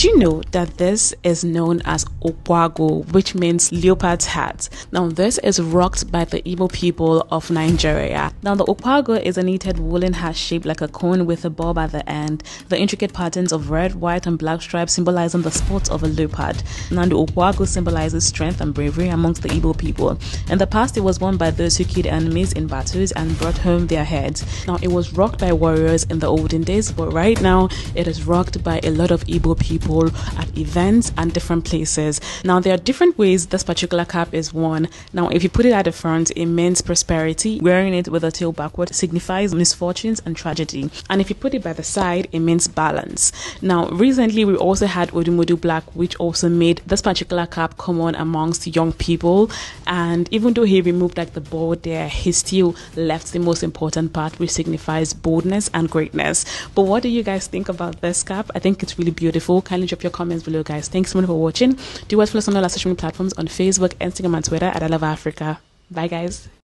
Did you know that this is known as Okpu Agu, which means leopard's hat? Now, this is rocked by the Igbo people of Nigeria. Now, the Okpu Agu is a knitted woolen hat shaped like a cone with a bob at the end. The intricate patterns of red, white, and black stripes symbolizing the spots of a leopard. Now, the Okpu Agu symbolizes strength and bravery amongst the Igbo people. In the past, it was worn by those who killed enemies in battles and brought home their heads. Now, it was rocked by warriors in the olden days, but right now, it is rocked by a lot of Igbo people people at events and different places. Now, there are different ways this particular cap is worn. Now, if you put it at the front, it means prosperity. Wearing it with the tail backward signifies misfortunes and tragedy. And if you put it by the side, it means balance. Now, recently we also had Odumodu Black, which also made this particular cap common amongst young people. And even though he removed like the board there, he still left the most important part, which signifies boldness and greatness. But what do you guys think about this cap? I think it's really beautiful kindly drop your comments below, guys. Thanks so much for watching. Do watch follow us on all our social media platforms on Facebook, Instagram, and Twitter at I Love Africa. Bye, guys.